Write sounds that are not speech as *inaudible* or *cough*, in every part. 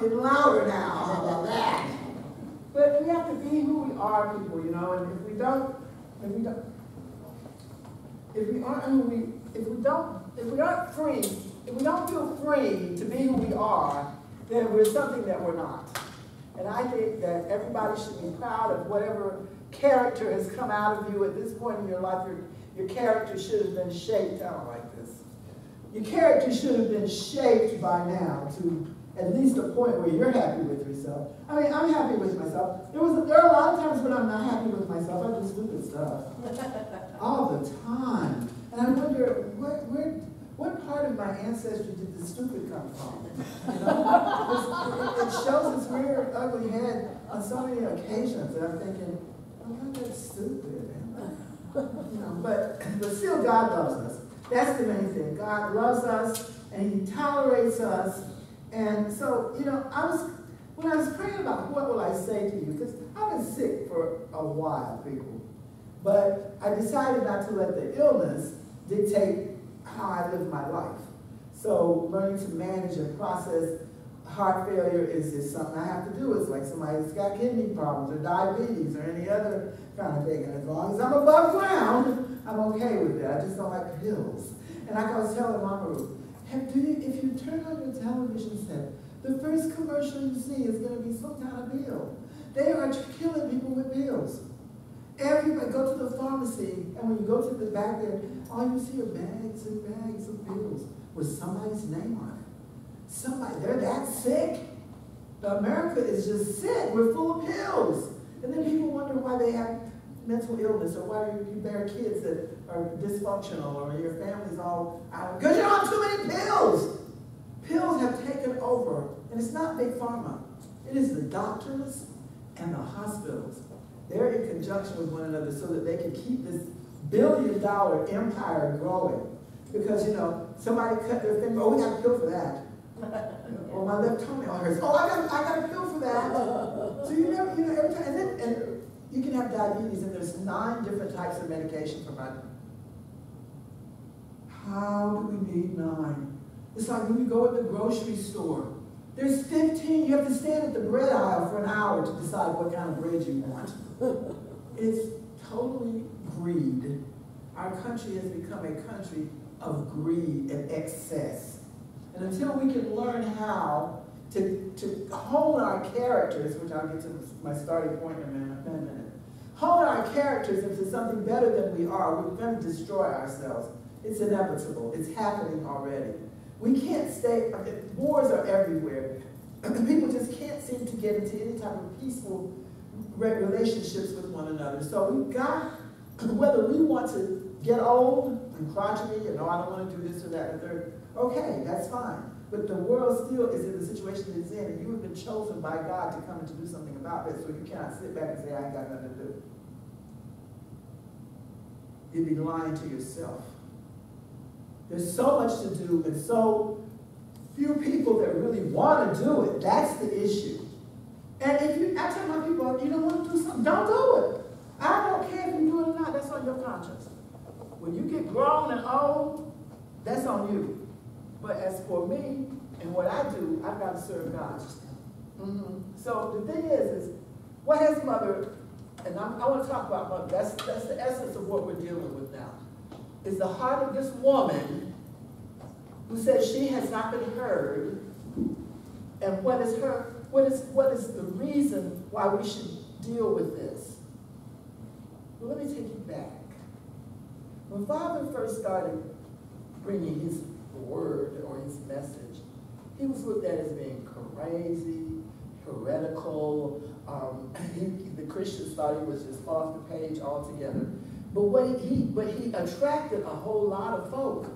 Getting louder now. How about that? But we have to be who we are, people, you know, and if we don't, if we don't, if we aren't who we, if we don't, if we aren't free, if we don't feel free to be who we are, then we're something that we're not. And I think that everybody should be proud of whatever character has come out of you at this point in your life. Your, your character should have been shaped. I don't like this. Your character should have been shaped by now to at least a point where you're happy with yourself. I mean, I'm happy with myself. There was a, there are a lot of times when I'm not happy with myself. I do stupid stuff *laughs* all the time, and I wonder where, where what part of my ancestry did the stupid come from? *laughs* You know, it, it shows its rear ugly head on so many occasions, and I'm thinking, oh, I'm not that stupid. You know, but but still, God loves us. That's the main thing. God loves us, and He tolerates us and so, you know, I was, when I was praying about what will I say to you, because I've been sick for a while, people. But I decided not to let the illness dictate how I live my life. So learning to manage and process heart failure is just something I have to do. It's like somebody's got kidney problems or diabetes or any other kind of thing. And as long as I'm above ground, I'm okay with it. I just don't like pills. And I was telling Mama Ruth, have, if you turn on your television set, the first commercial you see is going to be some kind of pill. They are killing people with pills. Everybody go to the pharmacy, and when you go to the back there, all you see are bags and bags of pills with somebody's name on it. Somebody, they're that sick. But America is just sick. We're full of pills. And then people wonder why they have mental illness or why you bear kids that are dysfunctional or your family's all out because you're on too many pills. Pills have taken over, and it's not big pharma. It is the doctors and the hospitals. They're in conjunction with one another so that they can keep this billion dollar empire growing. Because, you know, somebody cut their finger, oh, we got a pill for that. *laughs* or my left toenail hurts. Oh, I got, I got a pill for that. so you never, you know, every time, and then, and you can have diabetes and there's nine different types of medication for my. How do we need nine? It's like when you go in the grocery store. There's 15, you have to stand at the bread aisle for an hour to decide what kind of bread you want. *laughs* it's totally greed. Our country has become a country of greed and excess. And until we can learn how to, to hone our characters, which I'll get to my starting point in a minute, hone our characters into something better than we are, we're going to destroy ourselves. It's inevitable. It's happening already. We can't stay, wars are everywhere. *clears throat* People just can't seem to get into any type of peaceful relationships with one another. So we've got, *clears throat* whether we want to get old and crotchety and, oh, I don't want to do this or that or third, okay, that's fine. But the world still is in the situation it's in, and you have been chosen by God to come and to do something about this, so you cannot sit back and say, I ain't got nothing to do. You'd be lying to yourself. There's so much to do, and so few people that really want to do it. That's the issue. And if you, I tell my people, you don't want to do something, don't do it. I don't care if you do it or not, that's on your conscience. When you get grown and old, that's on you. But as for me and what I do, I've got to serve God. Mm -hmm. So the thing is, is what has mother, and I'm, i want to talk about mother, that's, that's the essence of what we're dealing with now, is the heart of this woman who says she has not been heard, and what is her, what is, what is the reason why we should deal with this? Well, let me take you back. When Father first started bringing his word or his message, he was looked at as being crazy, heretical. Um, *laughs* he, the Christians thought he was just off the page altogether. But what he, but he attracted a whole lot of folk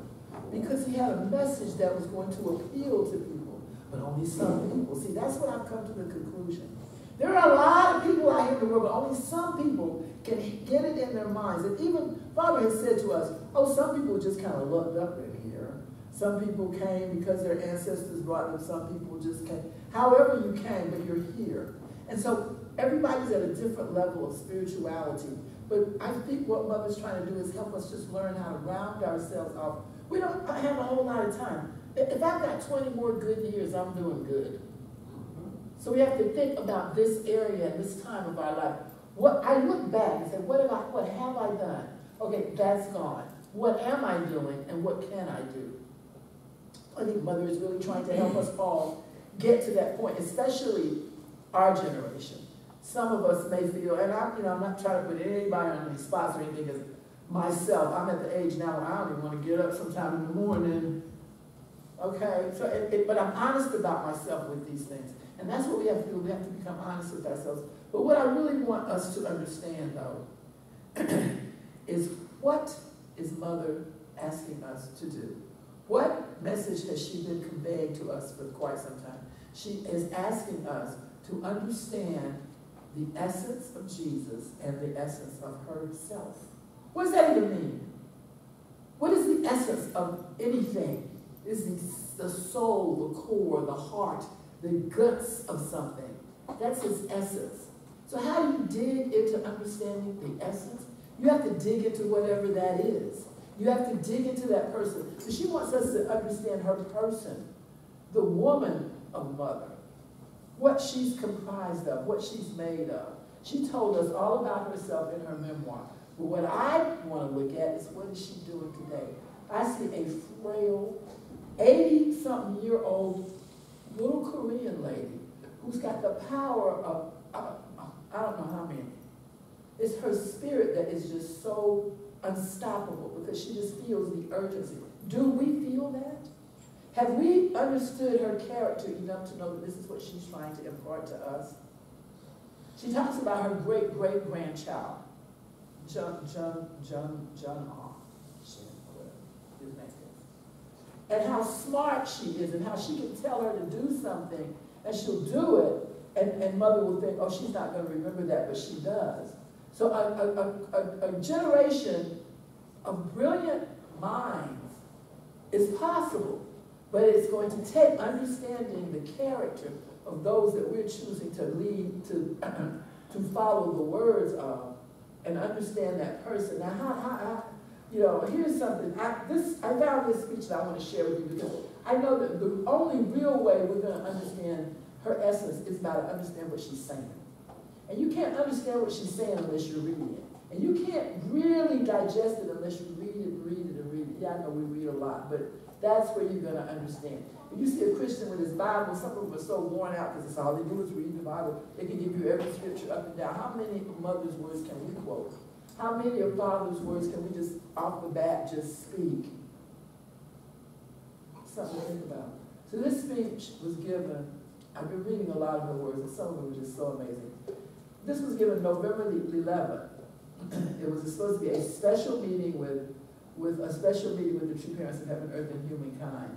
because he had a message that was going to appeal to people, but only some people. See, that's what I've come to the conclusion. There are a lot of people out here in the world, but only some people can get it in their minds. And even Father has said to us, oh, some people just kind of looked up in here. Some people came because their ancestors brought them. Some people just came. However you came, but you're here. And so everybody's at a different level of spirituality. But I think what Mother's trying to do is help us just learn how to round ourselves off. We don't have a whole lot of time. If I've got 20 more good years, I'm doing good. So we have to think about this area and this time of our life. What I look back and say, what have I, what have I done? Okay, that's gone. What am I doing and what can I do? I think Mother is really trying to help us all get to that point, especially our generation. Some of us may feel, and I'm, you know, I'm not trying to put anybody on any spots or anything, because myself, I'm at the age now where I don't even want to get up sometime in the morning. Okay, so it, it, but I'm honest about myself with these things. And that's what we have to do. We have to become honest with ourselves. But what I really want us to understand, though, *clears throat* is what is Mother asking us to do? What message has she been conveying to us for quite some time? She is asking us to understand the essence of Jesus and the essence of herself. What does that even mean? What is the essence of anything? Is the, the soul, the core, the heart, the guts of something. That's its essence. So how do you dig into understanding the essence? You have to dig into whatever that is. You have to dig into that person. So she wants us to understand her person, the woman of mother, what she's comprised of, what she's made of. She told us all about herself in her memoir. But what I want to look at is what is she doing today? I see a frail, 80-something year old little Korean lady who's got the power of, uh, I don't know how many. It's her spirit that is just so unstoppable because she just feels the urgency. Do we feel that? Have we understood her character enough to know that this is what she's trying to impart to us? She talks about her great great grandchild, Jun Jun Jun Jun Ah, and how smart she is, and how she can tell her to do something, and she'll do it, and, and mother will think, oh, she's not going to remember that, but she does. So a, a, a, a generation of brilliant minds is possible, but it's going to take understanding the character of those that we're choosing to lead, to, *clears throat* to follow the words of, and understand that person. Now, how, how, how you know, here's something. I, this, I found this speech that I want to share with you because I know that the only real way we're going to understand her essence is by to understand what she's saying. And you can't understand what she's saying unless you're reading it. And you can't really digest it unless you read it, and read it, and read it. Yeah, I know we read a lot, but that's where you're going to understand. When you see a Christian with his Bible, some of them are so worn out because it's all they do is read the Bible. They can give you every scripture up and down. How many mother's words can we quote? How many of father's words can we just off the bat just speak? Something to think about. So this speech was given, I've been reading a lot of her words, and some of them are just so amazing. This was given November the 11th. *clears throat* it was supposed to be a special meeting with, with a special meeting with the true parents of heaven, earth, and humankind.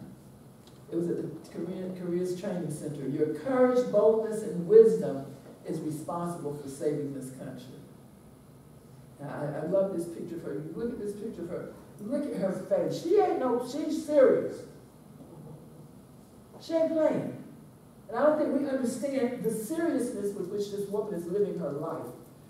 It was at the Korean Careers Training Center. Your courage, boldness, and wisdom is responsible for saving this country. I, I, love this picture of her. You look at this picture of her. Look at her face. She ain't no, she's serious. She ain't playing. And I don't think we understand the seriousness with which this woman is living her life.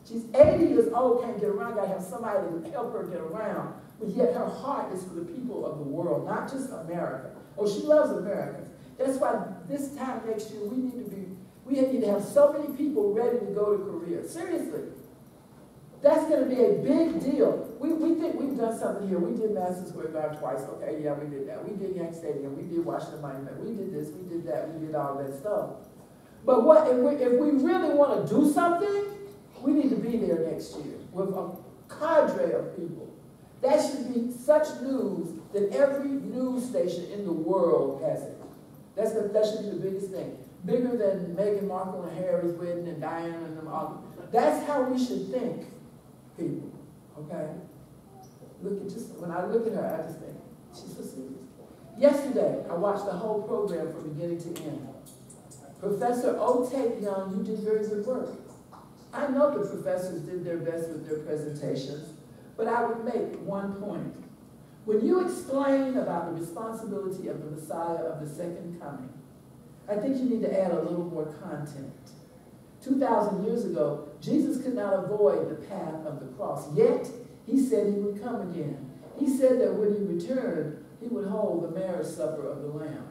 She's 80 years old, can't get around, gotta have somebody to help her get around. But yet her heart is for the people of the world, not just America. Oh, she loves Americans. That's why this time next year we need to be, we need to have so many people ready to go to Korea. Seriously. That's going to be a big deal. We, we think we've done something here. We did Madison Square Garden twice. Okay, yeah, we did that. We did Yankee Stadium. We did Washington Monument. We did this. We did that. We did all that stuff. But what if we, if we really want to do something, we need to be there next year with a cadre of people. That should be such news that every news station in the world has it. That's the, that should be the biggest thing. Bigger than Meghan Markle and Harry's wedding and Diana and them all. That's how we should think people, okay? Look at just, when I look at her, I just think, she's so serious. Yesterday, I watched the whole program from beginning to end. Professor O. Young, you did very good work. I know the professors did their best with their presentations, but I would make one point. When you explain about the responsibility of the Messiah of the second coming, I think you need to add a little more content. 2,000 years ago, Jesus could not avoid the path of the cross. Yet, he said he would come again. He said that when he returned, he would hold the marriage supper of the Lamb.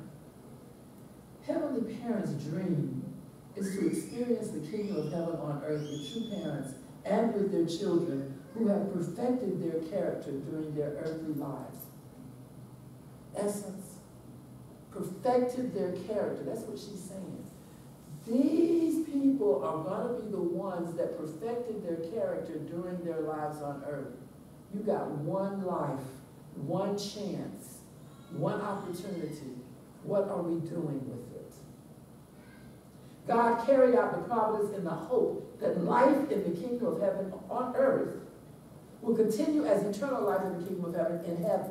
Heavenly Parents' dream is to experience the kingdom of heaven on earth with true parents and with their children who have perfected their character during their earthly lives. Essence, perfected their character. That's what she's saying. These people are going to be the ones that perfected their character during their lives on earth. You got one life, one chance, one opportunity. What are we doing with it? God carried out the providence in the hope that life in the kingdom of heaven on earth will continue as eternal life in the kingdom of heaven in heaven.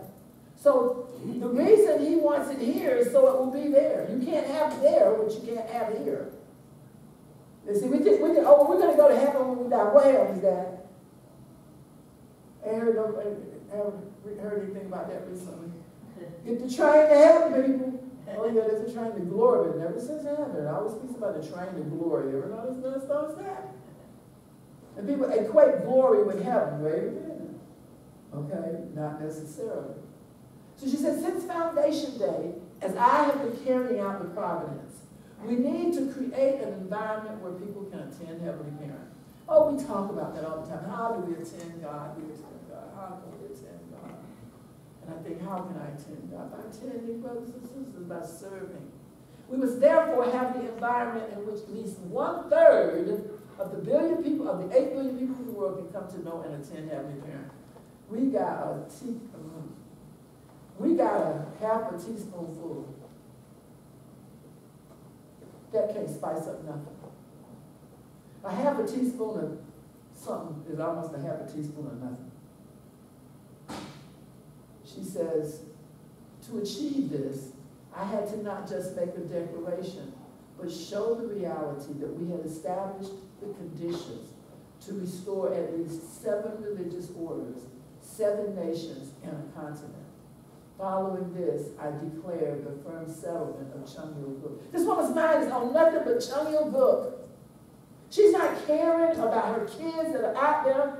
So the reason he wants it here is so it will be there. You can't have there what you can't have here. You see, we think, we oh, we're going to go to heaven when we die. What heaven is that? Heard, heard, heard anything about that recently? *laughs* Get the train to heaven, people. Oh yeah, there's a train to glory, but never says heaven. I always speaks about the train to glory. Ever notice, notice, notice that? And people equate glory with heaven. Wait a minute. Okay, not necessarily. So she said, since foundation day, as I have been carrying out the providence, we need to create an environment where people can attend Heavenly Parent. Oh, we talk about that all the time. How do we attend God? We attend God. How can we attend I think, how can I attend God? By attending brothers and sisters, by serving. We must therefore have the environment in which at least one third of the billion people, of the eight billion people in the world can come to know and attend Heavenly Parent. We got a tea, um, we got a half a teaspoonful that can't spice up nothing. A half a teaspoon of something is almost a half a teaspoon of nothing. She says, to achieve this, I had to not just make a declaration, but show the reality that we had established the conditions to restore at least seven religious orders, seven nations, and a continent. Following this, I declared the firm settlement of Cheon Il Guk. This woman's mind is on nothing but Cheon Il Guk. She's not caring about her kids that are out there,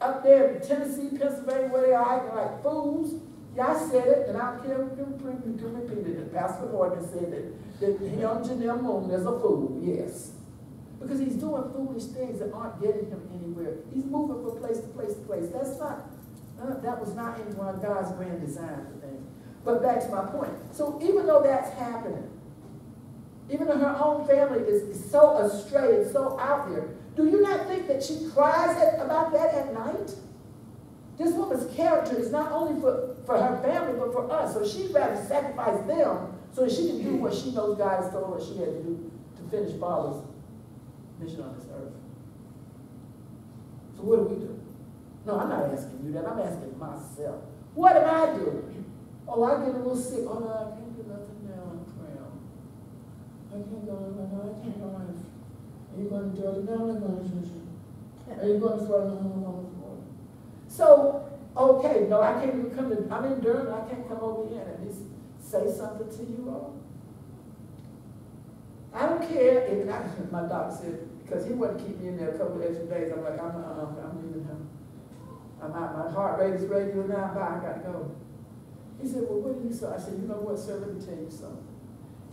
up there in Tennessee, Pennsylvania, where they are acting like fools. I said it, and I don't care who can repeat it. Pastor Morgan said that, that him, Hyung Jin Moon, is a fool, yes. Because he's doing foolish things that aren't getting him anywhere. He's moving from place to place to place. That's not, uh, that was not in one God's grand design for things. But back to my point. So even though that's happening, even though her own family is, is so astray and so out there, do you not think that she cries at, about that at night? This woman's character is not only for, for her family, but for us. So she'd rather sacrifice them so that she can do what she knows God has told her she had to do to finish Father's mission on this earth. So what do we do? No, I'm not asking you that. I'm asking myself. What am I doing? Oh, I get a little sick. Oh, no, I can't do nothing now. I'm cramped. I can't go. No, no, I can't go. on. Are you going to Georgia? No, I'm not going to Georgia. Are you going to Florida. So, okay, no, I can't even come to, I'm in Durham. I can't come over here and at least say something to you all. I don't care if, *laughs* my doctor said, because he wouldn't keep me in there a couple of extra days. I'm like, I'm, uh, I'm, I'm leaving him. I'm out, my heart rate is regular now, bye, I gotta go. He said, well, what do you say? I said, you know what, sir, let me tell you something.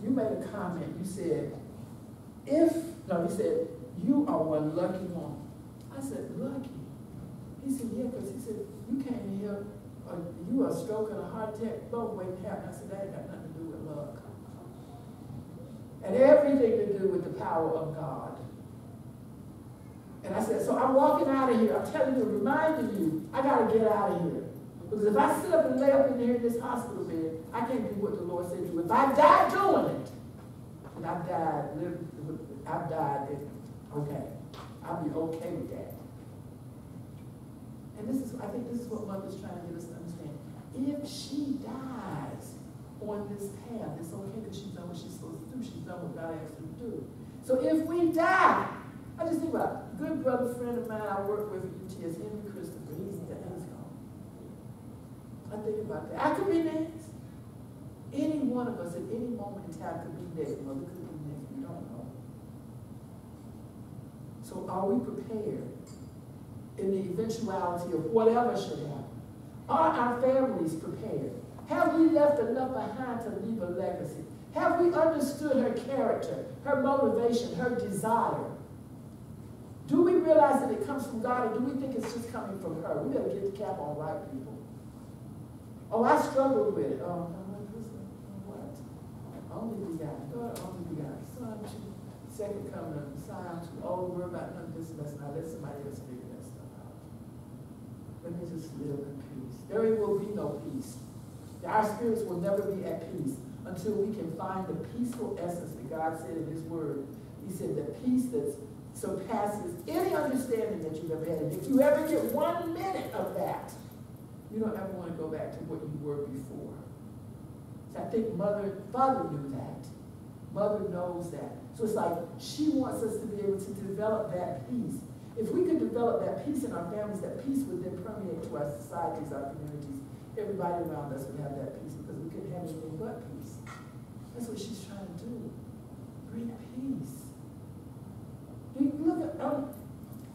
You made a comment, you said, if, no, he said, you are one lucky woman. I said, lucky? He said, yeah, because he said, you came here, uh, you a stroke and a heart attack, both waiting to happen. I said, that ain't got nothing to do with luck. And everything to do with the power of God. And I said, so I'm walking out of here. I'm telling you, reminding you, I got to get out of here. Because if I sit up and lay up in here in this hospital bed, I can't do what the Lord said to do. If I die doing it, and I've died, live, I died, okay. I'll be okay with that. And this is, I think this is what Mother's trying to get us to understand. If she dies on this path, it's okay that she's done what she's supposed to do. She's done what God asked her to do. So if we die, I just think about a good brother friend of mine I work with at UTS, Henry Christopher. He's. He's gone. I think about that. I could be next. Any one of us at any moment in time could be next. Mother could be next. We don't know. So are we prepared in the eventuality of whatever should happen? Are our families prepared? Have we left enough behind to leave a legacy? Have we understood her character, her motivation, her desire? Do we realize that it comes from God or do we think it's just coming from her? We better get the cap on right, people. Oh, I struggled with it. Oh, what? Only begotten, God, only begotten, son, second coming of Messiah, too old, worry about none of this mess. Now let somebody else out. Let me just live in peace. There will be no peace. Our spirits will never be at peace until we can find the peaceful essence that God said in His Word. He said the peace that surpasses any understanding that you've ever had. And if you ever get one minute of that, you don't ever want to go back to what you were before. So I think mother, father knew that. Mother knows that. So it's like she wants us to be able to develop that peace. If we could develop that peace in our families, that peace would then permeate to our societies, our communities. Everybody around us would have that peace because we couldn't have anything but peace. That's what she's trying to do. Bring peace. You look at, um,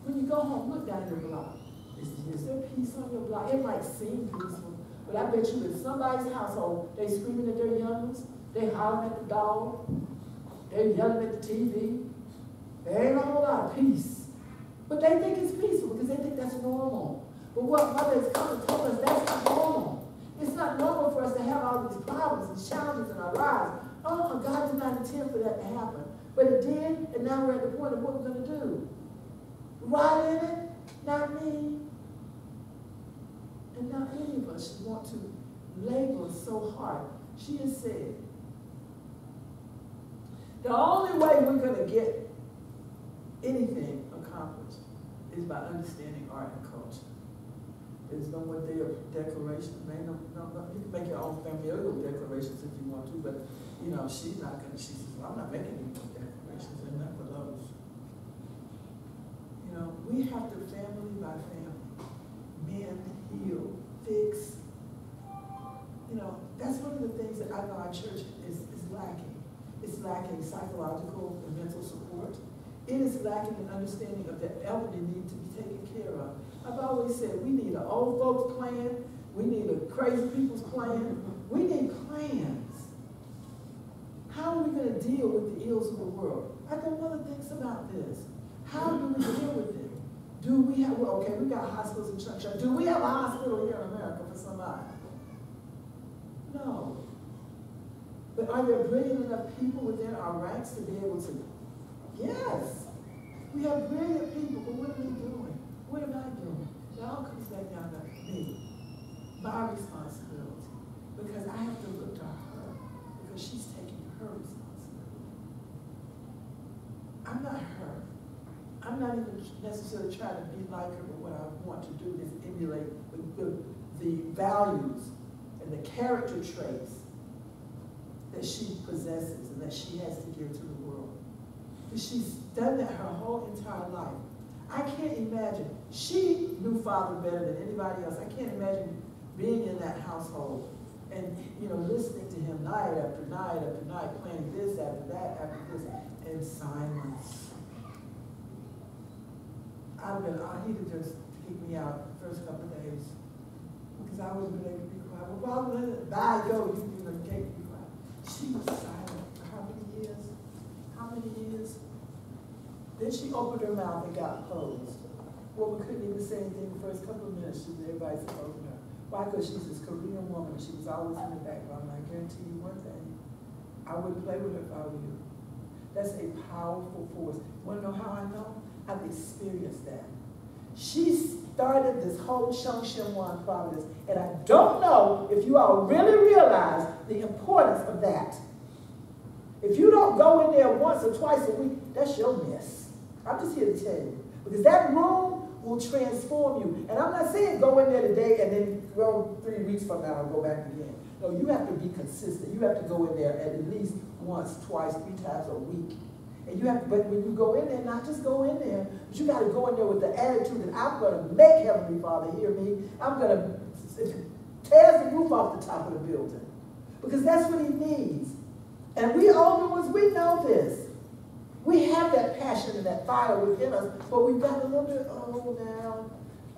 when you go home, look down your block. Is, is there peace on your block? It might seem peaceful, but I bet you in somebody's household, they screaming at their young ones, they hollering at the dog, they yelling at the TV. There ain't a whole lot of peace. But they think it's peaceful because they think that's normal. But what Mother has come and told us, that's not normal. It's not normal for us to have all these problems and challenges in our lives. Oh, God did not intend for that to happen. But it did, and now we're at the point of what we're going to do. Right in it, not me. And not any of us want to labor so hard. She has said, the only way we're going to get anything accomplished is by understanding art and culture. There's no one day of declaration. Man, no, no, no. You can make your own familial declarations if you want to, but you know, she's not gonna, she says, well, I'm not making any more declarations, and not for those. You know, we have to family by family, mend, heal, fix. You know, that's one of the things that I know our church is, is lacking. It's lacking psychological and mental support. It is lacking an understanding of the elderly need to be taken care of. I've always said we need an old folks plan, we need a crazy people's plan, we need plans. How are we going to deal with the ills of the world? I got other things about this. How do we deal with it? Do we have, well, okay, we got hospitals in church. Do we have a hospital here in America for somebody? No. But are there brilliant enough people within our ranks to be able to? Yes. We have brilliant people, but what are we doing? What am I doing? It all comes back down to me, my responsibility. Because I have to look to her, because she's taking her responsibility. I'm not her. I'm not even necessarily trying to be like her, but what I want to do is emulate the, the, the values and the character traits that she possesses and that she has to give to the she's done that her whole entire life. I can't imagine. She knew Father better than anybody else. I can't imagine being in that household and you know listening to him night after night after night, playing this after that after this, in silence. I've been, I, he'd have just kicked me out the first couple of days because I wasn't able to be quiet. Well, bye, go. You, you know, can't be quiet. She was silent for how many years? Many years? Then she opened her mouth and got closed. Well, we couldn't even say anything the first couple of minutes. She, everybody's closing her. Why? Because she's this Korean woman. She was always in the background. I guarantee you one thing. I wouldn't play with her if I were you. That's a powerful force. Want to know how I know? I've experienced that. She started this whole Chung Wan providence, and I don't know if you all really realize the importance of that. If you don't go in there once or twice a week, that's your mess. I'm just here to tell you. Because that room will transform you. And I'm not saying go in there today and then go three weeks from now and go back again. No, you have to be consistent. You have to go in there at least once, twice, three times a week. And you have to, but when you go in there, not just go in there, but you got to go in there with the attitude that I'm going to make Heavenly Father hear me. I'm going to tear the roof off the top of the building. Because that's what he needs. And we older ones, we know this. We have that passion and that fire within us, but we've got a little bit, oh, now,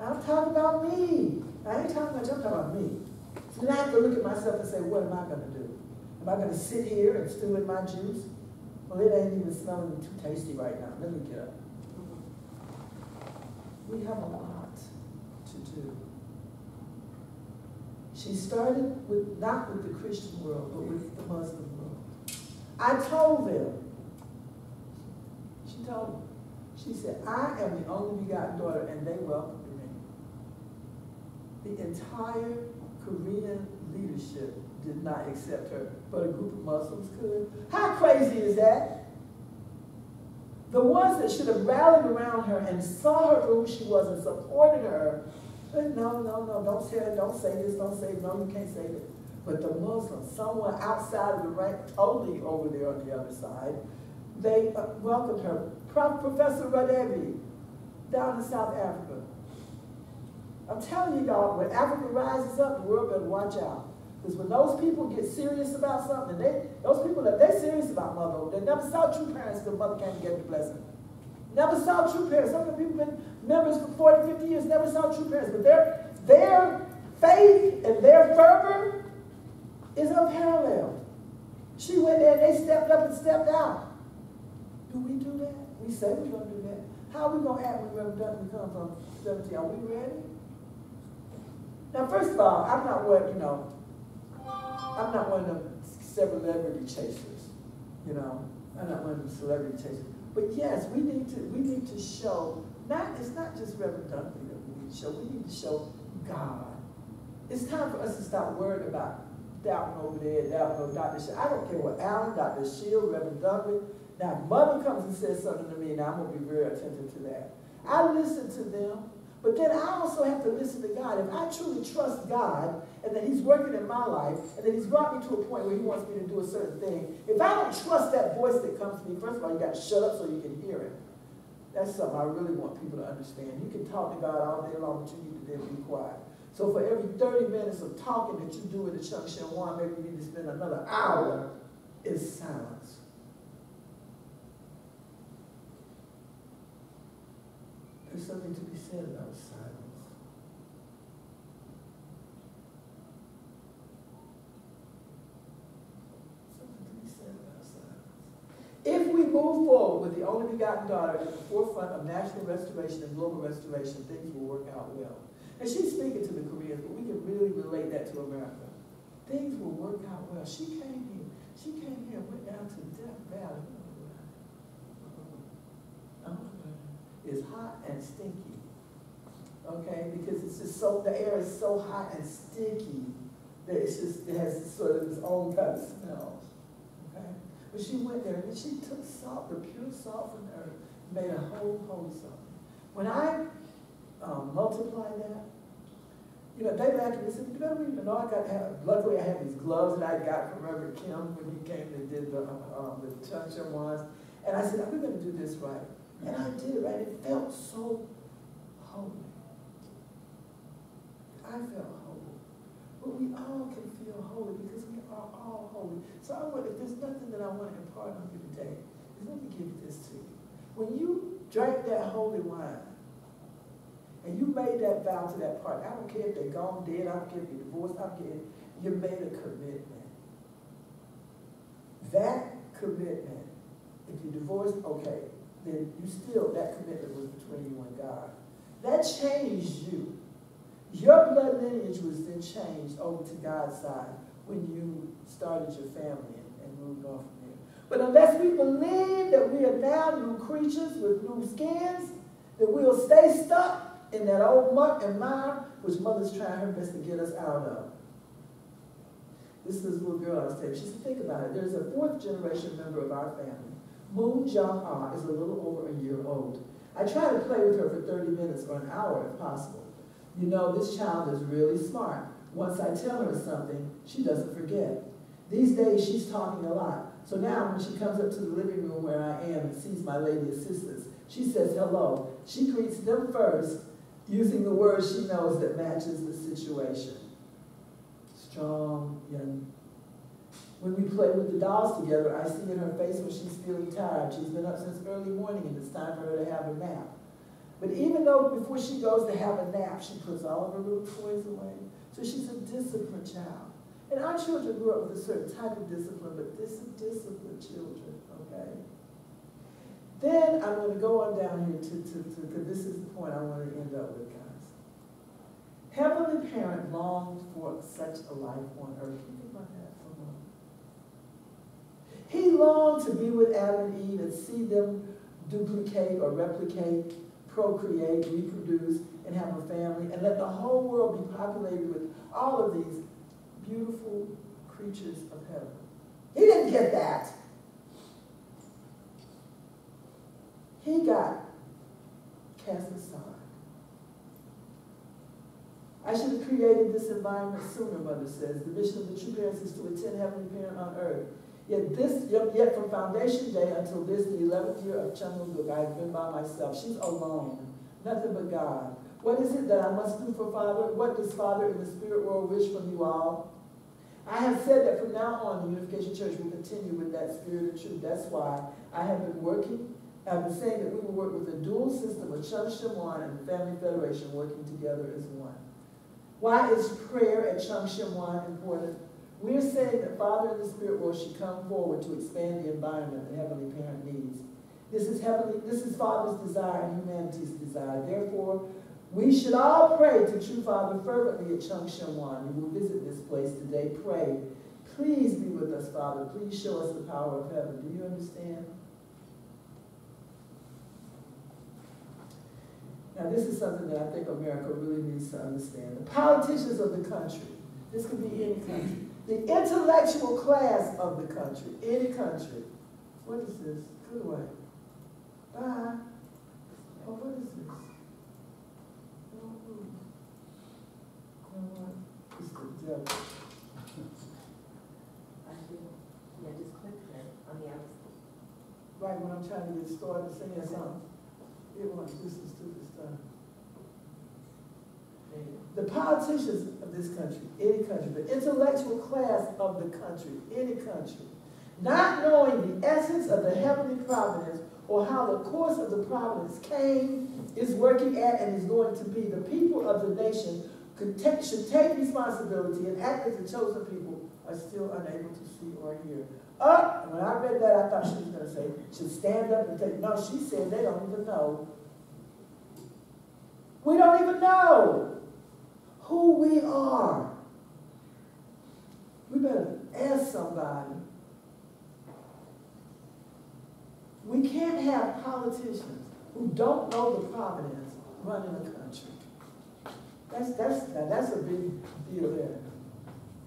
I'm talking about me. I ain't talking about you, I'm talking about me. So now I have to look at myself and say, what am I going to do? Am I gonna sit here and stew in my juice? Well, it ain't even smelling too tasty right now. Let me get up. We have a lot to do. She started with, not with the Christian world, but with the Muslim. I told them, she told them, she said, I am the only begotten daughter, and they welcomed me. The entire Korean leadership did not accept her, but a group of Muslims could. How crazy is that? The ones that should have rallied around her and saw her for who she was and supported her, but no, no, no, don't say it, don't say this, don't say no, you can't say this. But the Muslims, someone outside of the rank, totally over there on the other side, they uh, welcomed her. Prof, Professor Radevi, down in South Africa. I'm telling you, y'all, when Africa rises up, the world better watch out. Because when those people get serious about something, they those people that they're serious about mother, they never saw true parents because mother came to get the blessing. Never saw true parents. Some of the people been members for 40, 50 years, never saw true parents. But their their faith and their fervor is unparalleled. She went there and they stepped up and stepped out. Do we do that? We say we're gonna do that. How are we gonna act when Reverend Duncan comes on 17? Are we ready? Now, first of all, I'm not what, you know, I'm not one of them celebrity chasers, you know. I'm not one of them celebrity chasers. But yes, we need to we need to show not it's not just Reverend Dunkley that we need to show. We need to show God. It's time for us to stop worrying about doubting over there, doubting over Dr. Shield. I don't care what Allen, Dr. Shield, Reverend Dunkley. Now, mother comes and says something to me, now I'm gonna be very attentive to that. I listen to them. But then I also have to listen to God. If I truly trust God and that He's working in my life and that He's brought me to a point where He wants me to do a certain thing, if I don't trust that voice that comes to me, first of all, you got to shut up so you can hear it. That's something I really want people to understand. You can talk to God all day long, but you need to then be quiet. So for every 30 minutes of talking that you do in the Cheon Shim Won, maybe you need to spend another hour in silence. There's something to be said about silence. Something to be said about silence. If we move forward with the only begotten daughter at the forefront of national restoration and global restoration, things will work out well. And she's speaking to the Koreans, but we can really relate that to America. Things will work out well. She came here. She came here and went down to Death Valley. It's hot and stinky. Okay, because it's just so the air is so hot and sticky that it's just it has sort of its own kind of smell. Okay, but she went there and she took salt, the pure salt from the earth, made a whole whole something. When I um, multiply that, you know, at me said, you better even know I got have, luckily I had these gloves that I got from Reverend Kim when he came and did the, um, the Chuncheon ones. And I said, we're going to do this right. And I did it right. It felt so holy. I felt holy. But we all can feel holy because we are all holy. So I want, if there's nothing that I want to impart on you today, is let me give this to you. When you drank that holy wine, and you made that vow to that partner, I don't care if they're gone dead, I don't care if you're divorced, I don't care, you made a commitment. That commitment, if you're divorced, okay, then you still, that commitment was between you and God. That changed you. Your blood lineage was then changed over to God's side when you started your family and, moved on from there. But unless we believe that we are now new creatures with new skins, that we'll stay stuck in that old muck and mire, which mother's trying her best to get us out of. This is this little girl I was telling. She said, think about it. There's a fourth generation member of our family. Moon Ah is a little over a year old. I try to play with her for 30 minutes or an hour if possible. You know, this child is really smart. Once I tell her something, she doesn't forget. These days, she's talking a lot. So now when she comes up to the living room where I am and sees my lady assistants, she says hello. She greets them first using the words she knows that matches the situation. Strong, young. When we play with the dolls together, I see in her face when she's feeling tired. She's been up since early morning and it's time for her to have a nap. But even though before she goes to have a nap, she puts all of her little toys away. So she's a disciplined child. And our children grew up with a certain type of discipline, but this is disciplined children? Then I'm gonna go on down here to, to, to, because this is the point I want to end up with, guys. Heavenly Parent longed for such a life on earth. Think about that for a moment? He longed to be with Adam and Eve and see them duplicate or replicate, procreate, reproduce, and have a family, and let the whole world be populated with all of these beautiful creatures of heaven. He didn't get that. He got cast aside. I should have created this environment sooner, Mother says. The mission of the true parents is to attend Heavenly Parent on earth. Yet this, yet from foundation day until this, the 11th year of Cheon Il Guk, I have been by myself. She's alone. Nothing but God. What is it that I must do for Father? What does Father in the spirit world wish from you all? I have said that from now on, the Unification Church will continue with that spirit of truth. That's why I have been working, I've been saying that we will work with a dual system of Cheon Shim Won and the Family Federation working together as one. Why is prayer at Cheon Shim Won important? We're saying that Father in the spirit world should come forward to expand the environment that Heavenly Parent needs. This is heavenly, this is Father's desire and humanity's desire. Therefore, we should all pray to True Father fervently at Cheon Shim Won. We will visit this place today. Pray. Please be with us, Father. Please show us the power of heaven. Do you understand? Now, this is something that I think America really needs to understand. The politicians of the country, this could be any country, the intellectual class of the country, any country. What is this? Good away. Bye. Oh, what is this? It's the devil. *laughs* I do. Yeah, just click there on the outside. Right when I'm trying to get started saying something, it wants this and The politicians of this country, any country, the intellectual class of the country, any country, not knowing the essence of the heavenly providence or how the course of the providence came, is working at, and is going to be, the people of the nation take, should take responsibility and act as the chosen people are still unable to see or hear. Up, when I read that, I thought she was going to say, should stand up and take, no, she said they don't even know. We don't even know who we are. We better ask somebody. We can't have politicians who don't know the providence running a country. That's, that's, that's a big deal there.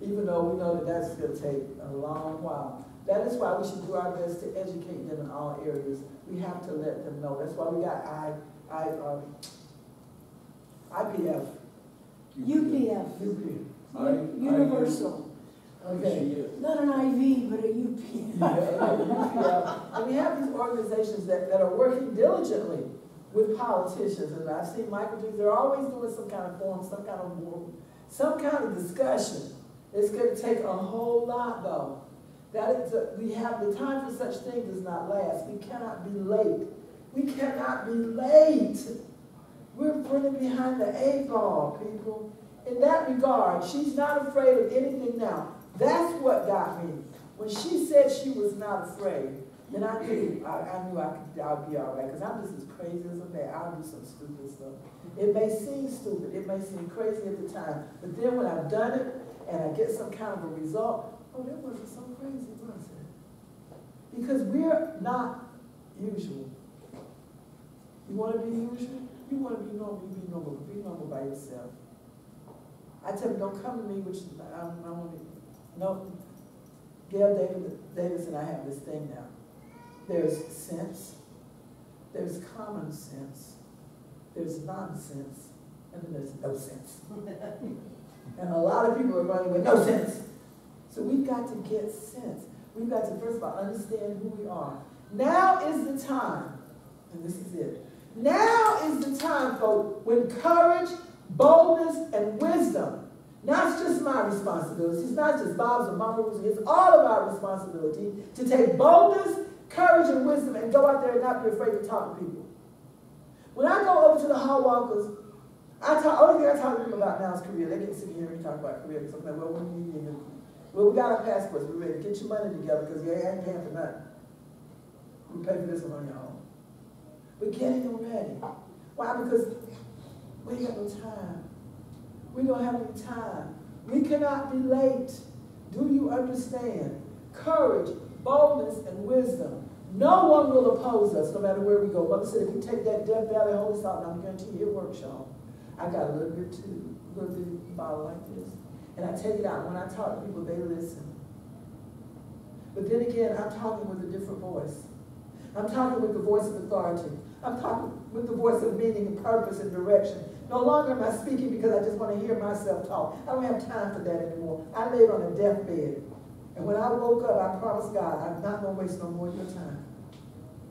Even though we know that that's gonna take a long while. That is why we should do our best to educate them in all areas. We have to let them know. That's why we got I, I, um, IPF, UPF, UP. universal, Okay. not an IV, but a UPF. Yeah, And we have these organizations that, that are working diligently with politicians, and I've seen Michael do, they're always doing some kind of forum, some kind of, war- some kind of discussion. It's gonna take a whole lot, though. That is, a- we have, the time for such things does not last. We cannot be late. We cannot be late. We're running behind the eight ball, people. In that regard, she's not afraid of anything now. That's what got me. When she said she was not afraid, then I knew, I, I knew I could, I'd be all right, because I'm just as crazy as a man. I'll do some stupid stuff. It may seem stupid, it may seem crazy at the time, but then when I've done it and I get some kind of a result, oh, that wasn't so crazy, was it? Because we're not usual. You wanna be usual? You wanna be normal, you be normal, be normal by yourself. I tell them, don't come to me, which um, I, I want to, no. Gail David, Davis and I have this thing now. There's sense, there's common sense, there's nonsense, and then there's no sense. *laughs* And a lot of people are running with no sense. So we've got to get sense. We've got to, first of all, understand who we are. Now is the time, and this is it. Now is the time for when courage, boldness, and wisdom, not just my responsibility, it's not just Bob's or Mama's, it's all of our responsibility to take boldness, courage, and wisdom and go out there and not be afraid to talk to people. When I go over to the hall walkers, I talk, only thing I talk to them about now is Korea. They get sick here and talk about Korea because I'm like, well, do you? Well, we got our passports, We're ready, get your money together, because you ain't paying for nothing. We pay for this one on your own. We're getting ready. Why? Because we ain't got no time. We don't have any time. We cannot be late. Do you understand? Courage, boldness, and wisdom. No one will oppose us, no matter where we go. Mother said, if you take that Death Valley Holy Salt, I'm guarantee you it works, y'all. I got a little bit too, a little bit bottle like this. And I tell you that, when I talk to people, they listen. But then again, I'm talking with a different voice. I'm talking with the voice of authority. I'm talking with the voice of meaning and purpose and direction. No longer am I speaking because I just want to hear myself talk. I don't have time for that anymore. I laid on a deathbed. And when I woke up, I promised God, I'm not going to waste no more of your time.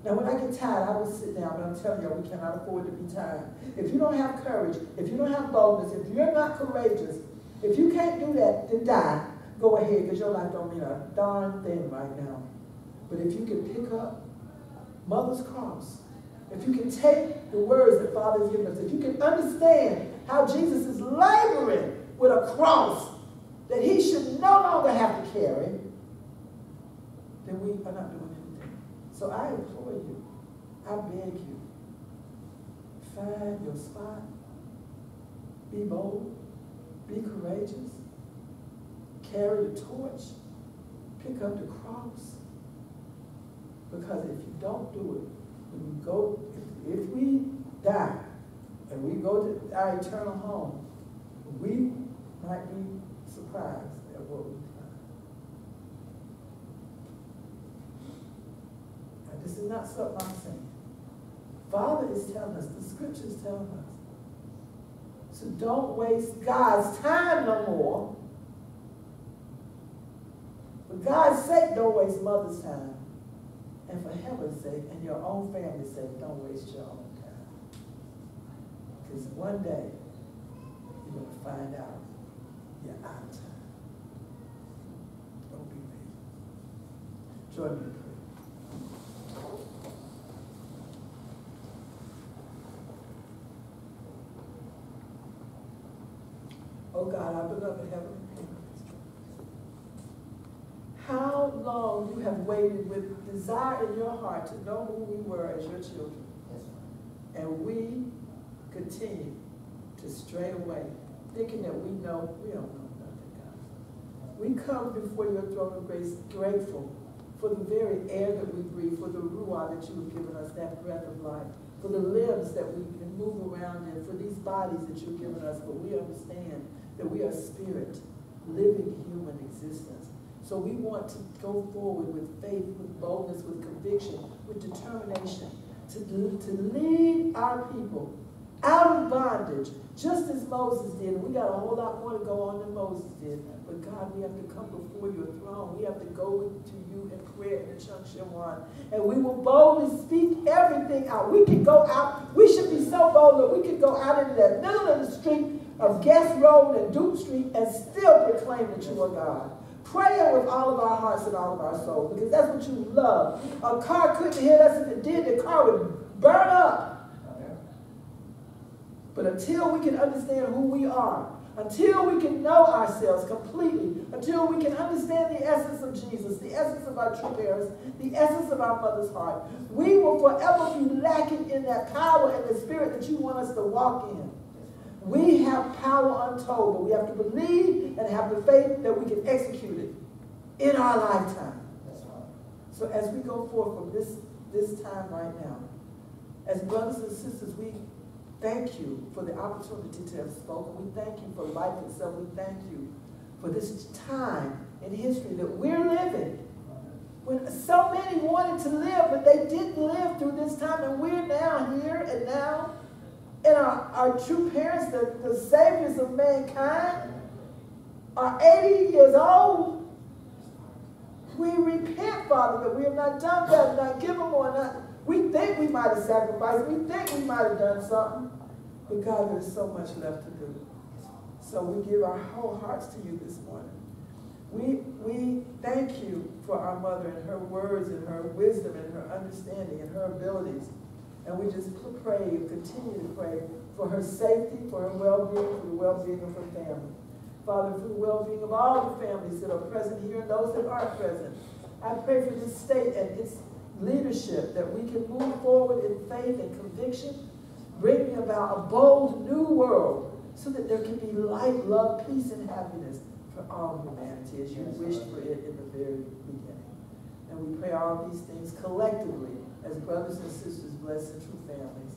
Now, when I get tired, I will sit down, but I'm telling you, we cannot afford to be tired. If you don't have courage, if you don't have boldness, if you're not courageous, if you can't do that, then die. Go ahead, because your life don't mean a darn thing right now. But if you can pick up Mother's cross, if you can take the words that Father has given us, if you can understand how Jesus is laboring with a cross that he should no longer have to carry, then we are not doing anything. So I implore you, I beg you, find your spot, be bold, be courageous, carry the torch, pick up the cross. Because if you don't do it, we go, if, we die and we go to our eternal home, we might be surprised at what we find. Now, this is not something I'm saying. Father is telling us, the scriptures telling us. So don't waste God's time no more. For God's sake, don't waste mother's time. And for heaven's sake and your own family's sake, don't waste your own time. Because one day, you're going to find out you're out of time. Don't be late. Join me in. Oh God, our beloved Heavenly parents. How long you have waited with desire in your heart to know who we were as your children. And we continue to stray away, thinking that we know, we don't know nothing, God. We come before your throne of grace grateful for the very air that we breathe, for the ruah that you have given us, that breath of life, for the limbs that we can move around in, for these bodies that you've given us, but we understand that we are spirit, living human existence. So we want to go forward with faith, with boldness, with conviction, with determination to, to lead our people out of bondage, just as Moses did. And we got a whole lot more to go on than Moses did. But God, we have to come before your throne. We have to go to you in prayer in the Shawan. And we will boldly speak everything out. We can go out. We should be so bold that we could go out into that middle of the street of Guess Road and Duke Street and still proclaim that you are God. Praying with all of our hearts and all of our souls because that's what you love. A car couldn't hit us. If it did, the car would burn up. But until we can understand who we are, until we can know ourselves completely, until we can understand the essence of Jesus, the essence of our true parents, the essence of our mother's heart, we will forever be lacking in that power and the spirit that you want us to walk in. We have power untold, but we have to believe and have the faith that we can execute it in our lifetime. So as we go forth from this, this time right now, as brothers and sisters, we thank you for the opportunity to have spoken. We thank you for life itself. We thank you for this time in history that we're living. When so many wanted to live, but they didn't live through this time, and we're now here and now. And our, our true parents, the, the saviors of mankind, are 80 years old. We repent, Father, that we have not done that, not given more, not we think we might have sacrificed. We think we might have done something. But God, there's so much left to do. So we give our whole hearts to you this morning. We, we thank you for our mother and her words and her wisdom and her understanding and her abilities. And we just pray and continue to pray for her safety, for her well-being, for the well-being of her family. Father, for the well-being of all the families that are present here and those that aren't present. I pray for this state and its leadership, that we can move forward in faith and conviction, bringing about a bold new world so that there can be light, love, peace, and happiness for all humanity as you wished for it in the very beginning. And we pray all these things collectively as brothers and sisters bless the true families.